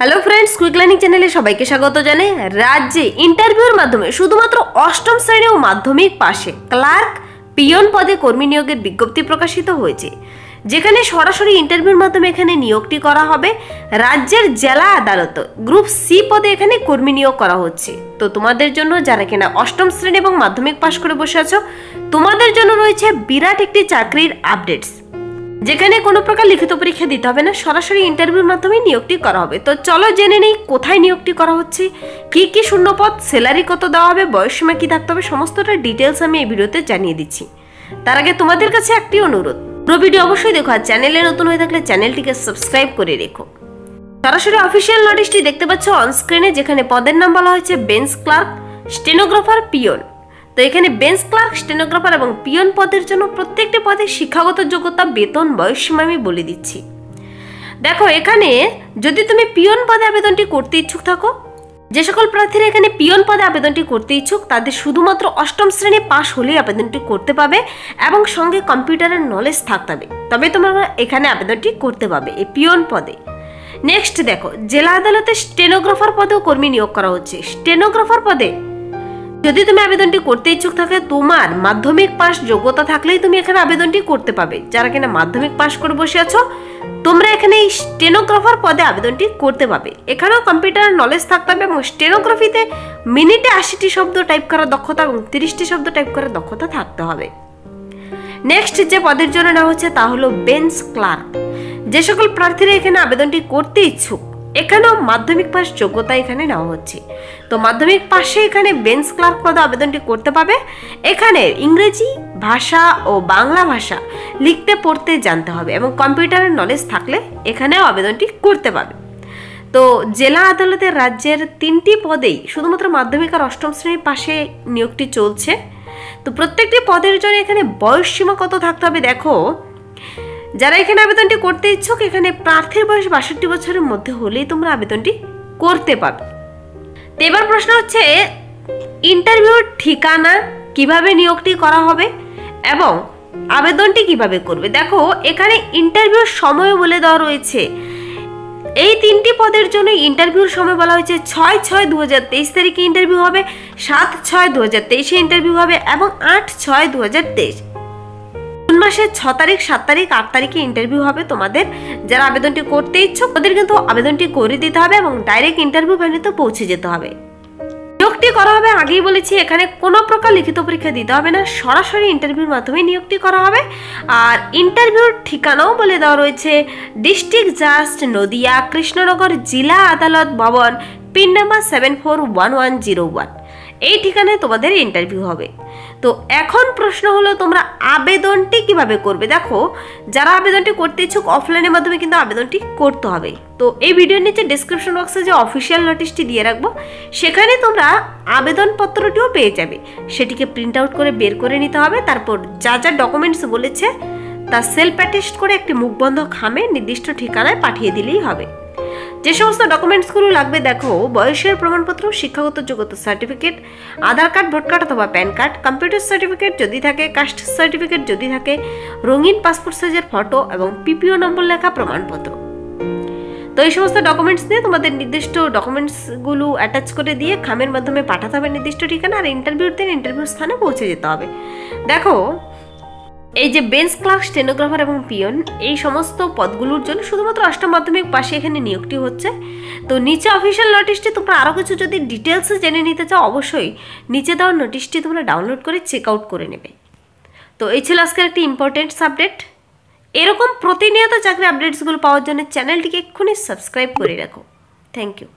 Hello friends quick learning চ্যানেলে সবাইকে স্বাগত জানাই। রাজ্যে ইন্টারভিউর মাধ্যমে শুধুমাত্র অষ্টম শ্রেণি ও মাধ্যমিক পাশে ক্লার্ক পিয়ন পদে কর্মী নিয়োগের বিজ্ঞপ্তি প্রকাশিত হয়েছে। যেখানে সরাসরি ইন্টারভিউর মাধ্যমে এখানে নিয়োগটি করা হবে। রাজ্যের জেলা আদালত গ্রুপ সি পদে এখানে কর্মী নিয়োগ করা হচ্ছে। তো তোমাদের জন্য যারা কিনা অষ্টম শ্রেণি এবং মাধ্যমিক পাশ করে বসে আছো, তোমাদের জন্য রয়েছে বিরাট একটি চাকরির আপডেটস যেখানে কোনো প্রকার লিখিত পরীক্ষা দিতে হবে না, সরাসরি ইন্টারভিউর মাধ্যমে নিয়োগটি করা হবে। তো চলো জেনে নেই কোথায় নিয়োগটি করা হচ্ছে, কি কি শূন্যপদ স্যালারি কত দেওয়া হবে, বয়সসীমা কি থাকতে হবে, সমস্তটা ডিটেলস আমি এই ভিডিওতে জানিয়ে দিচ্ছি। তার আগে তোমাদের কাছে একটি অনুরোধ, পুরো ভিডিও অবশ্যই দেখো আর চ্যানেলে নতুন হয়ে থাকলে চ্যানেলটিকে সাবস্ক্রাইব করে রেখো। সরাসরি অফিসিয়াল নোটিশটি দেখতে পাচ্ছ অনস্ক্রিনে যেখানে পদের নাম বলা হয়েছে বেঞ্চ ক্লার্ক স্টেনোগ্রাফার পিয়ন তো এখানে বেঞ্চ ক্লার্ক, স্টেনোগ্রাফার এবং পিয়ন পদের জন্য প্রত্যেকটি পদে শিক্ষাগত যোগ্যতা, বেতন বয়সসীমা আমি বলে দিচ্ছি। দেখো, এখানে যদি তুমি পিয়ন পদে আবেদনটি করতে ইচ্ছুক থাকো, যে সকল প্রার্থীরা এখানে পিয়ন পদে আবেদনটি করতে ইচ্ছুক, তাদের শুধুমাত্র অষ্টম শ্রেণি পাশ হলেই আবেদনটি করতে পাবে এবং সঙ্গে কম্পিউটারের নলেজ থাকতে হবে। তবে তোমরা এখানে আবেদনটি করতে পাবে, এই পিয়ন পদে। নেক্সট দেখো, জেলা আদালতে স্টেনোগ্রাফার পদেও কর্মী নিয়োগ করা হচ্ছে। স্টেনোগ্রাফার পদে যদি তুমি আবেদনটি করতে ইচ্ছুক থাকে তোমার মাধ্যমিক পাস যোগ্যতা থাকলেই তুমি এখানে আবেদনটি করতে পাবে। যারা কিনা মাধ্যমিক পাস করে বসে আছো, তোমরা এখানে এই স্টেনোগ্রাফার পদে আবেদনটি করতে পাবে। এখানেও কম্পিউটার নলেজ থাকতে হবে এবং স্টেনোগ্রাফিতে মিনিটে আশিটি শব্দ টাইপ করার দক্ষতা এবং তিরিশটি শব্দ টাইপ করার দক্ষতা থাকতে হবে। নেক্সট যে পদের জন্য নেওয়া হচ্ছে তা হলো বেঞ্চ ক্লার্ক যে সকল প্রার্থীরা এখানে আবেদনটি করতে ইচ্ছুক, এখানেও মাধ্যমিক পাস যোগ্যতা এখানে নেওয়া হচ্ছে। তো মাধ্যমিক পাশে এখানে বেঞ্চ ক্লার্ক পদে আবেদনটি করতে পাবে এখানে ইংরেজি ভাষা ও বাংলা ভাষা লিখতে, পড়তে জানতে হবে এবং কম্পিউটারের নলেজ থাকলে এখানেও আবেদনটি করতে পাবে তো জেলা আদালতের রাজ্যের তিনটি পদেই শুধুমাত্র মাধ্যমিক আর অষ্টম শ্রেণির পাশে নিয়োগটি চলছে। তো প্রত্যেকটি পদের জন্য এখানে বয়স সীমা কত থাকতে হবে দেখো। যারা এখানে আবেদনটি করতে ইচ্ছুক, এখানে প্রার্থীর বয়স বাষট্টি বছরের মধ্যে হলেই তোমরা আবেদনটি করতে পারবে। এবার প্রশ্ন হচ্ছে ইন্টারভিউর ঠিকানা কীভাবে নিয়োগটি করা হবে এবং আবেদনটি কীভাবে করবে? দেখো, এখানে ইন্টারভিউর সময় বলে দেওয়া রয়েছে। এই তিনটি পদের জন্য ইন্টারভিউর সময় বলা হয়েছে ছয় ছয় দু হাজার তেইশ তারিখে ইন্টারভিউ হবে, সাত ছয় দু হাজার তেইশে ইন্টারভিউ হবে এবং আট ছয় দু হাজার তেইশ। মাসের ছ তারিখ, সাত তারিখ, আট তারিখে ইন্টারভিউ হবে তোমাদের। যারা আবেদনটি করতে ইচ্ছুক, তাদের কিন্তু আবেদনটি করে দিতে হবে এবং ডাইরেক্ট ইন্টারভিউ ভ্যানিতে পৌঁছে যেতে হবে। নিয়োগটি করা হবে, আগেই বলেছি, এখানে কোনো প্রকার লিখিত পরীক্ষা দিতে হবে না। সরাসরি ইন্টারভিউর মাধ্যমে নিয়োগটি করা হবে। আর ইন্টারভিউর ঠিকানাও বলে দেওয়া রয়েছে ডিস্ট্রিক্ট জাস্ট নদিয়া, কৃষ্ণনগর, জেলা আদালত ভবন, pin number seven four one one zero one এই ঠিকানায় তোমাদের ইন্টারভিউ হবে। তো এখন প্রশ্ন হলো, তোমরা আবেদনটি কীভাবে করবে? দেখো, যারা আবেদনটি করতে ইচ্ছুক অফলাইনের মাধ্যমে কিন্তু আবেদনটি করতে হবে। তো এই ভিডিওর নিচে ডিসক্রিপশন বক্সে যে অফিসিয়াল নোটিশটি দিয়ে রাখব, সেখানে তোমরা আবেদনপত্রটিও পেয়ে যাবে। সেটিকে প্রিন্ট আউট করে বের করে নিতে হবে। তারপর যা যা ডকুমেন্টস বলেছে, তা সেলফ অ্যাটেস্ট করে একটি মুখবন্ধ খামে নির্দিষ্ট ঠিকানায় পাঠিয়ে দিলেই হবে। যে সমস্ত ডকুমেন্টসগুলো লাগবে, দেখো, বয়সের প্রমাণপত্র, শিক্ষাগত যোগ্যতা certificate, Aadhaar card, vote card অথবা প্যান কার্ড, কম্পিউটার সার্টিফিকেট যদি থাকে, কাস্ট সার্টিফিকেট যদি থাকে, রঙিন পাসপোর্ট সাইজের ফটো এবং পিপিও নম্বর লেখা প্রমাণপত্র। তো এই সমস্ত ডকুমেন্টস দিয়ে তোমাদের নির্দিষ্ট ডকুমেন্টসগুলো অ্যাটাচ করে দিয়ে খামের মাধ্যমে পাঠাতে হবে নির্দিষ্ট ঠিকানা আর ইন্টারভিউর দিন ইন্টারভিউ স্থানে পৌঁছে যেতে হবে। দেখো এই যে বেঞ্চ ক্লার্ক স্টেনোগ্রাফার এবং পিয়ন, এই সমস্ত পদগুলোর জন্য শুধুমাত্র অষ্টম মাধ্যমিক পাশে এখানে নিয়োগটি হচ্ছে। তো নিচে অফিসিয়াল নোটিশটি তোমরা আরও কিছু যদি ডিটেলসে জেনে নিতে চাও, অবশ্যই নিচে দেওয়ার নোটিশটি তোমরা ডাউনলোড করে চেক আউট করে নেবে। তো এই ছিল আজকের একটি ইম্পর্টেন্ট সাবজেক্ট এরকম প্রতিনিয়ত চাকরি আপডেটসগুলো পাওয়ার জন্য চ্যানেলটিকে এক্ষুনি সাবস্ক্রাইব করে রাখো। Thank you